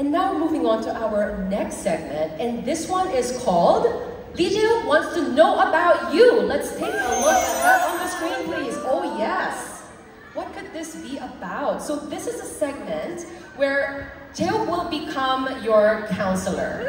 And now we're moving on to our next segment, and this one is called Lee wants to know about you. Let's take a look at that on the screen, please. Oh yes. What could this be about? So this is a segment where Jaewook will become your counselor.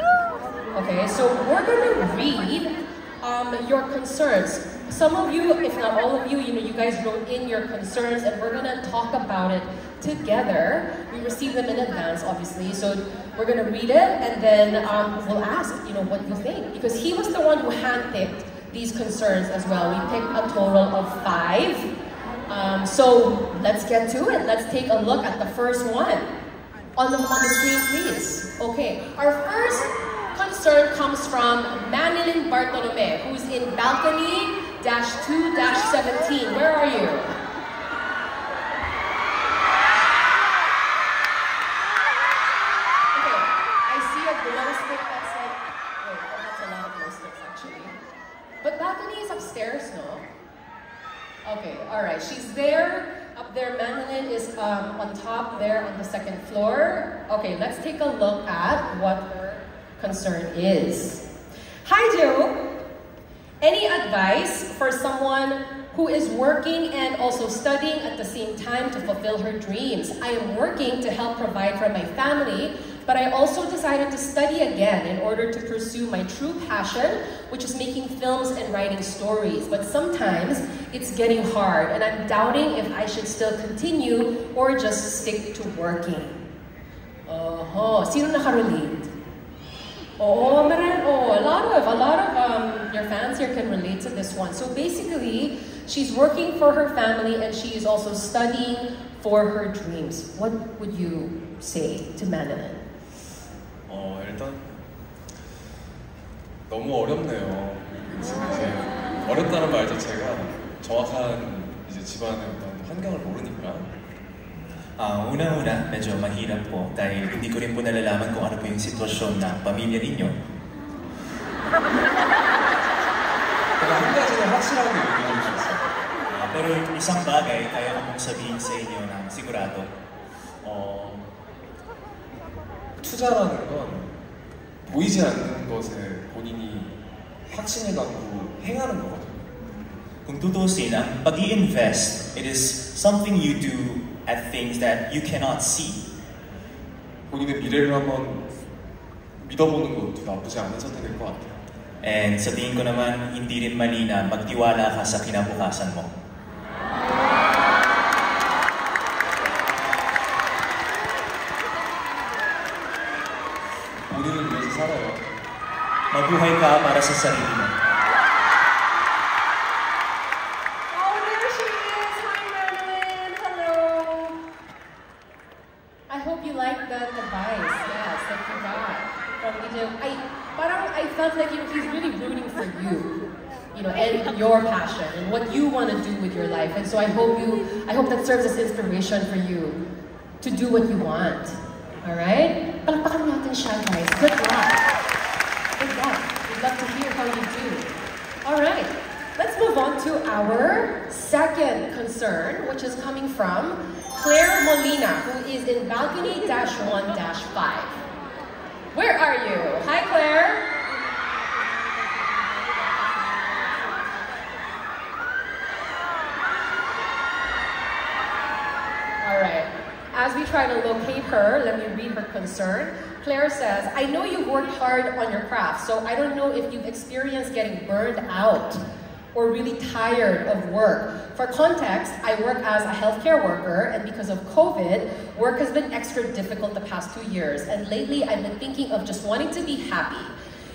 Okay, so we're gonna read um, your concerns. Some of you, if not all of you, you know, you guys wrote in your concerns and we're gonna talk about it together. We receive them in advance, obviously, so we're going to read it and then um, we'll ask, you know, what you think. Because he was the one who handpicked these concerns as well. We picked a total of five. Um, so let's get to it. Let's take a look at the first one. On the, on the screen, please. Okay, our first concern comes from Manilyn Bartolome, who's in balcony-2-17. Is um, on top there on the second floor. Okay, let's take a look at what her concern is. Hi, Joe. Any advice for someone who is working and also studying at the same time to fulfill her dreams? I am working to help provide for my family, but I also decided to study again in order to pursue my true passion, which is making films and writing stories. But sometimes it's getting hard, and I'm doubting if I should still continue or just stick to working. Oh, sino nakarelate? Oh, meron, oh, a lot of, a lot of um, your fans here can relate to this one. So basically, she's working for her family and she is also studying for her dreams. What would you say to Manilyn? 어 일단 너무 어렵네요. 이제 어렵다는 말 자체가 정확한 이제 집안의 어떤 환경을 모르니까 Ah, Una-una, medyo mahirap po dahil hindi ko rin po nalalaman kung ano po yung sitwasyon ng pamilya ninyo. 그러니까 한 가지는 확실하게 얘기해. Ah, pero isang bagay, kaya ko pong sabihin sa inyo na sigurado. 어, 투자라는 건 보이지 않는 것에 본인이 확신을 갖고 행하는 거거든요. Kung tutusin, ang pag invest it is something you do at things that you cannot see. 본인의 미래를 한번 믿어보는 것도 나쁘지 않은 선택일 것 같아요. And sa tingin ko naman, hindi rin mali na magtiwala ka sa kinabukasan mo. Oh, there! Hi, Madeline! Hello! I hope you like the advice. Yes, thank you, God. From Ijo. I, parang I felt like you know, he's really rooting for you. You know, and your passion and what you want to do with your life. And so I hope you, I hope that serves as inspiration for you to do what you want. All right? Palakpakan natin siya, guys. Good luck. Good luck. We'd love to hear how you do. All right. Let's move on to our second concern, which is coming from Claire Molina, who is in balcony dash one dash five. Where are you? Hi, Claire. All right. As we try to locate her, let me read her concern. Claire says, I know you've worked hard on your craft, so I don't know if you've experienced getting burned out or really tired of work. For context, I work as a healthcare worker, and because of COVID, work has been extra difficult the past two years. And lately, I've been thinking of just wanting to be happy.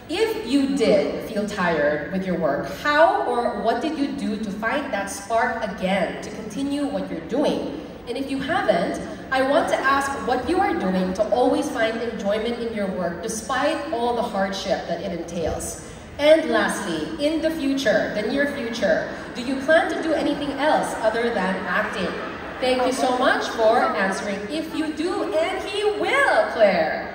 If you did feel tired with your work, how or what did you do to find that spark again to continue what you're doing? And if you haven't, I want to ask what you are doing to always find enjoyment in your work despite all the hardship that it entails. And lastly, in the future, the near future, do you plan to do anything else other than acting? Thank you so much for answering. If you do, and he will, Claire.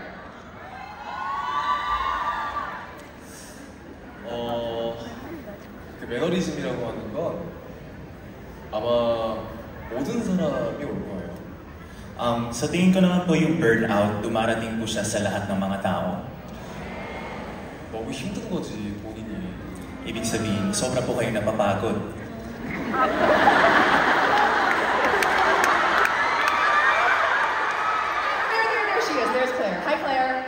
어, 그 매너리즘이라고 하는 건 아마 모든 사람이 올 거예요. Ang sa tingin ko naman po yung burnout, dumarating po siya sa lahat ng mga tao. 너무 힘든 거지 본인이. Ibig sabihin, sobra po kayo napapagod. There, there, there she is. There's Claire. Hi, Claire.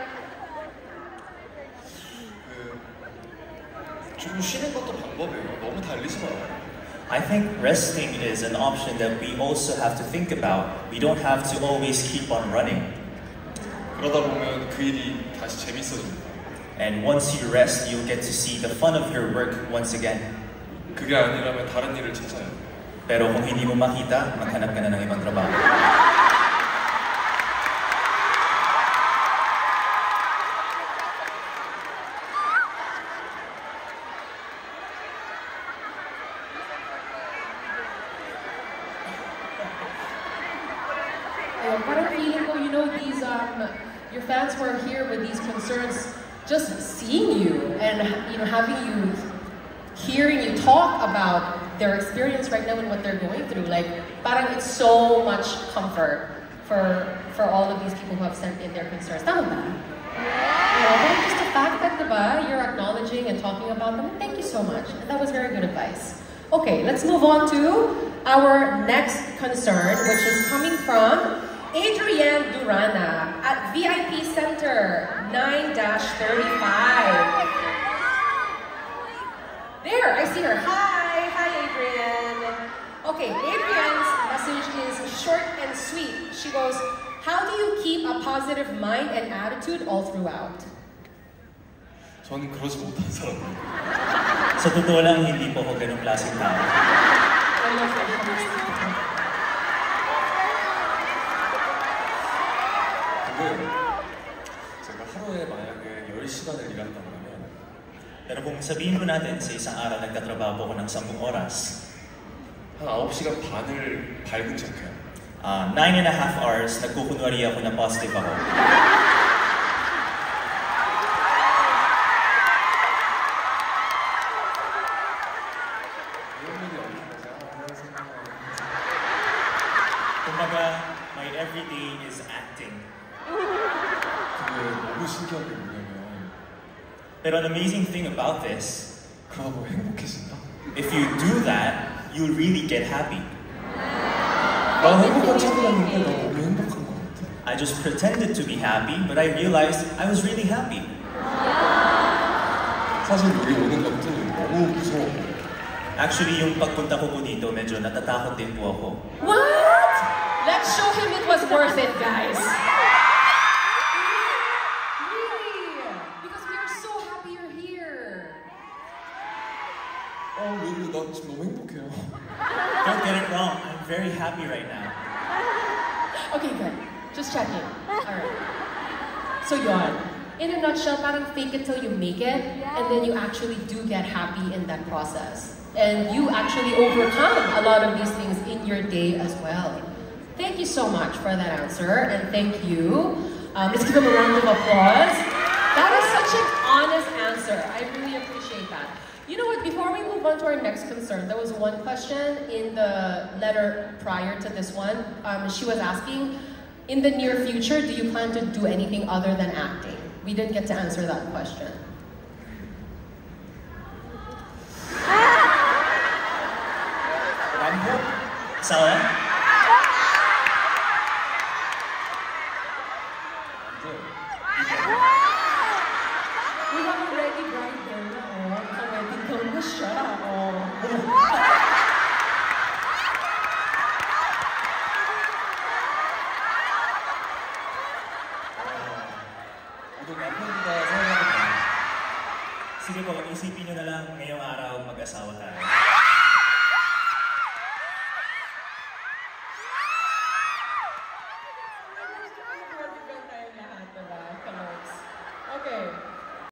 그좀 쉬는 것도 방법이에요. 너무 달리지 말아요. I think resting is an option that we also have to think about. We don't have to always keep on running. 그러다 보면 그 일이 다시 재밌어집니다. And once you rest, you'll get to see the fun of your work once again. 그게 아니라면 다른 일을 찾아요. Pero kung hindi mo makita, maghanap ka na ng ibang trabaho. You know, these, um, your fans who are here with these concerns, just seeing you and, you know, having you, hearing you talk about their experience right now and what they're going through, like, parang it's so much comfort for, for all of these people who have sent in their concerns. Tama ba? You know, just the fact that, diba, you're acknowledging and talking about them, thank you so much. And That was very good advice. Okay, let's move on to our next concern, which is coming from Adrienne Durana at VIP Center 9-35. There, I see her. Hi, hi, Adrienne. Okay, Adrienne's message is short and sweet. She goes, How do you keep a positive mind and attitude all throughout? 저는 그러지 못한 사람이에요. Sa totoo lang, hindi po ako ganong klaseng tao. 만약에 10시간을 일한다고 하면 Pero kung sabihin ko natin sa isang araw nagtatrabaho ako ng 10 oras, 한 9시간 반을 밝은 척해요. uh, nine and a half hours, nagkukunwari ako na positive ako. Kumbaga, my everyday is acting. 그게 너무 신기한 게 뭐냐면 Pero an amazing thing about this, 그러다 보면 행복해진다. if you do that, you'll really get happy. 난 행복한 척을 했는데 나 너무 행복한 것 같아. I just pretended to be happy, but I realized I was really happy. 사실 여기 오는 것도 너무 무서워. Actually, yung pagpunta ko po dito, medyo natatakot din po ako. What? Let's show him it was worth it, guys. Oh, really? Don't get it wrong. I'm very happy right now. okay, good. Just checking. Alright. So, Yon, in a nutshell, parang fake it till you make it, and then you actually do get happy in that process. And you actually overcome a lot of these things in your day as well. Thank you so much for that answer, and thank you. Um, let's give him a round of applause. That was such an honest answer. I really appreciate you know what? Before we move on to our next concern, there was one question in the letter prior to this one. Um, she was asking, in the near future, do you plan to do anything other than acting? We didn't get to answer that question. kumbaga, pwede na, eh, sana na Sige po, isipin nyo na lang ngayong araw mag-asawa tayo.